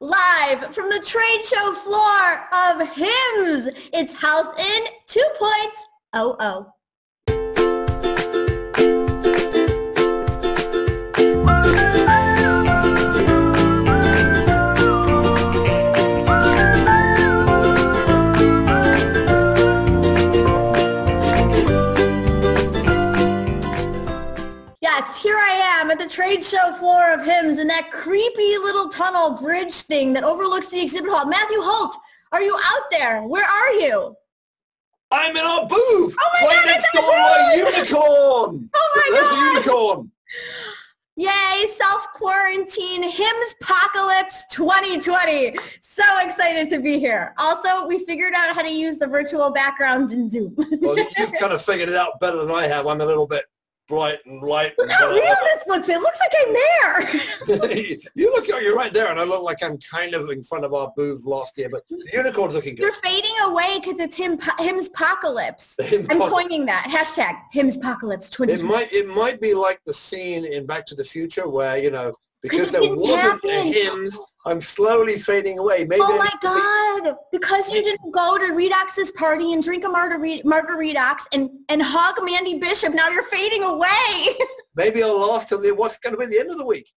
live from the trade show floor of HIMSS. It's Health in 2.00. trade show floor of HIMSS in that creepy little tunnel bridge thing that overlooks the exhibit hall. Matthew Holt, are you out there? Where are you? I'm in our booth. Oh my right God, next door to our unicorn. Oh my There's God. the unicorn. Yay, self-quarantine HIMSS Apocalypse 2020. So excited to be here. Also, we figured out how to use the virtual backgrounds in Zoom. Well, you've kind of figured it out better than I have. I'm a little bit bright and light. Look how real this looks. It looks like I'm there. you look, you're right there, and I look like I'm kind of in front of our booth last year, but the unicorn's looking good. You're fading away because it's him, HIMSS Apocalypse. I'm coining that. Hashtag HIMSS Apocalypse It might, it might be like the scene in Back to the Future where you know because there wasn't a happen. HIMSS, I'm slowly fading away. Maybe Oh my God. Because you didn't go to Redox's party and drink a margarita, margaritox and, and hug Mandy Bishop, now you're fading away. maybe I'll last till the, what's going to be the end of the week.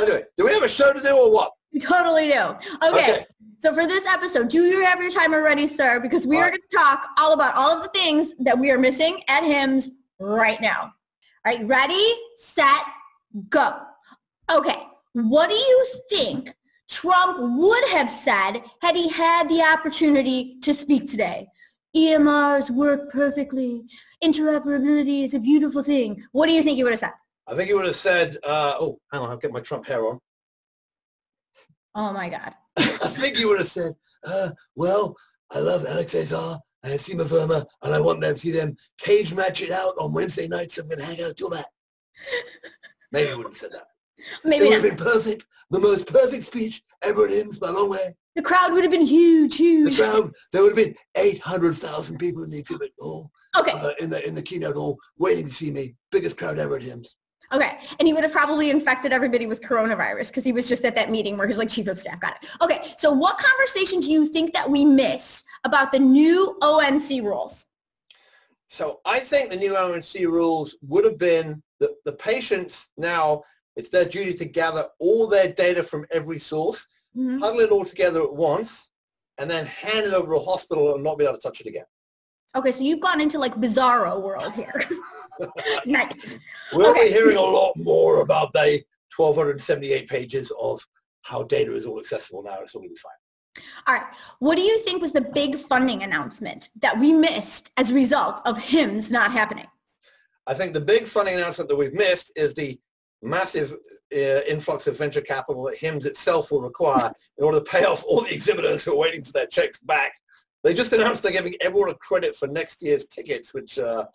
Anyway, do we have a show to do or what? You totally do. Okay. Okay. So for this episode, do you have your timer ready, sir? Because we are All going to talk all about all of the things that we are missing at HIMSS right now. All right, ready, set, go. Okay, what do you think Trump would have said had he had the opportunity to speak today? EMRs work perfectly. Interoperability is a beautiful thing. What do you think he would have said? I think he would have said, uh, oh, hang on, I'll get my Trump hair on. Oh my God. I think he would have said, uh, well, I love Alex Azar and Seema Verma, and I want them to see them cage match it out on Wednesday nights. I'm going to hang out till that. Maybe he wouldn't have said that. Maybe it not. would have been perfect. The most perfect speech ever at HIMSS by a long way. the crowd would have been huge, huge. The huge. crowd, there would have been 800,000 people in the exhibit hall, Okay. uh, in the in the keynote hall, waiting to see me. Biggest crowd ever at HIMSS. Okay. And he would have probably infected everybody with coronavirus because he was just at that meeting where his like chief of staff got it. Okay. So what conversation do you think that we missed about the new ONC rules? So I think the new ONC rules would have been that the patients now, it's their duty to gather all their data from every source, Mhm. huddle it all together at once, and then hand it over to a hospital and not be able to touch it again. Okay. So you've gone into like bizarro world here. nice. We'll Okay. be hearing a lot more about the 1,278 pages of how data is all accessible now. It's all going to be fine. All right. What do you think was the big funding announcement that we missed as a result of HIMSS not happening? I think the big funding announcement that we've missed is the massive uh, influx of venture capital that HIMSS itself will require in order to pay off all the exhibitors who are waiting for their checks back. They just announced they're giving everyone a credit for next year's tickets, which uh,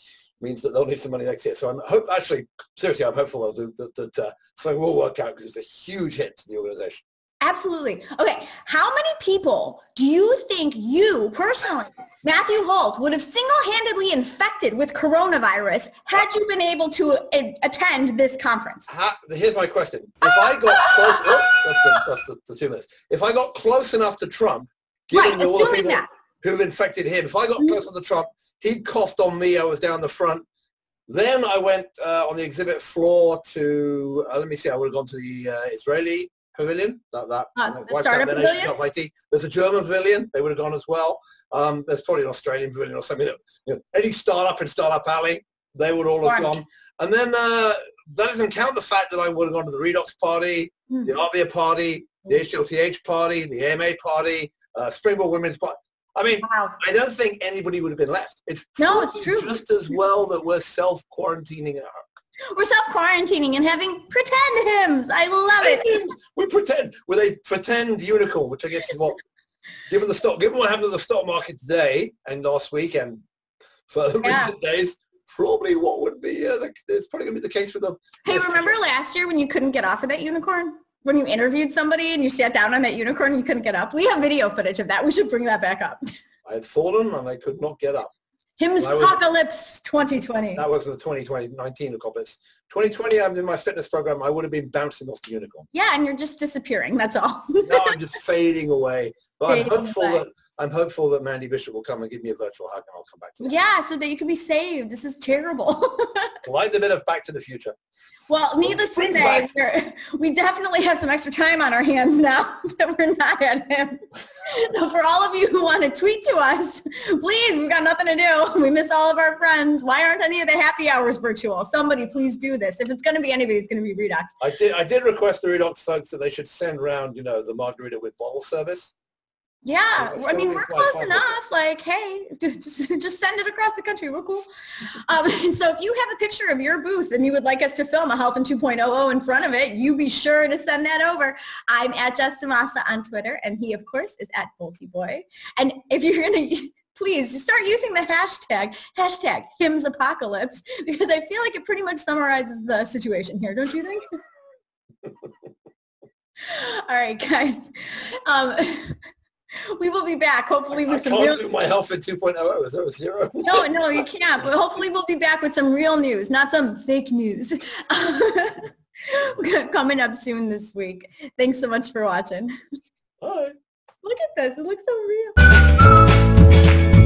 means that they'll need some money next year. So I'm hope actually seriously, I'm hopeful that. that uh, something will work out because it's a huge hit to the organization. Absolutely. Okay. How many people do you think you personally, Matthew Holt, would have single-handedly infected with coronavirus had you been able to a- attend this conference? How, here's my question: If I got close, oh, that's, the, that's the, the two minutes. If I got close enough to Trump, given Right, all the people that. who've infected him, if I got Mhm. close to the Trump, he coughed on me. I was down the front. Then I went uh, on the exhibit floor to. Uh, let me see. I would have gone to the uh, Israeli pavilion. That that Uh, that the wiped out their nation, not. There's a German pavilion. They would have gone as well. Um, there's probably an Australian pavilion or something. You know, any startup in Startup Alley, they would all have gone. And then uh, that doesn't count the fact that I would have gone to the Redox party, Hmm. the Arbia party, the HLTH party, the AMA party, uh, Springboard Women's party. I mean, Wow. I don't think anybody would have been left. It's No, it's true. just as well that we're self-quarantining We're self-quarantining and having pretend HIMSS. I love it. we pretend with a pretend unicorn, which I guess is what, given the stock, given what happened to the stock market today and last week and for the Yeah. recent days, probably what would be, uh, the, it's probably going to be the case with the. Hey, remember last year when you couldn't get off of that unicorn? When you interviewed somebody and you sat down on that unicorn and you couldn't get up? We have video footage of that. We should bring that back up. I had fallen and I could not get up. HIMSS apocalypse 2020. That was with 2020, 19 apocalypse. 2020, I'm in my fitness program. I would have been bouncing off the unicorn. Yeah, and you're just disappearing. That's all. Now I'm just fading away. But I'm hopeful away. that I'm hopeful that Mandy Bishop will come and give me a virtual hug, and I'll come back to that. yeah, so that you can be saved. This is terrible. Like the bit of Back to the Future. well, needless to say, we're, definitely have some extra time on our hands now that we're not at HIMSS. So for all of you who want to tweet to us, please, we've got nothing to do. We miss all of our friends. Why aren't any of the happy hours virtual? Somebody please do this. If it's going to be anybody, it's going to be Redox. I did I did request the Redox folks that they should send around, you know, the margarita with bottle service. Yeah, I mean, we're close enough. Like, hey, just, just send it across the country. We're cool. Um, so if you have a picture of your booth and you would like us to film a Health in 2.0 in front of it, you be sure to send that over. I'm at JessDaMassa on Twitter, and he, of course, is at Boy. And if you're going to, please start using the hashtag, hashtag Hims Apocalypse, because I feel like it pretty much summarizes the situation here, don't you think? All right, guys. Um, we will be back, hopefully I with some real... my health in 2.0. Is there a zero? No, no, you can't. But hopefully we'll be back with some real news, not some fake news. Coming up soon this week. Thanks so much for watching. Bye. Look at this. It looks so real.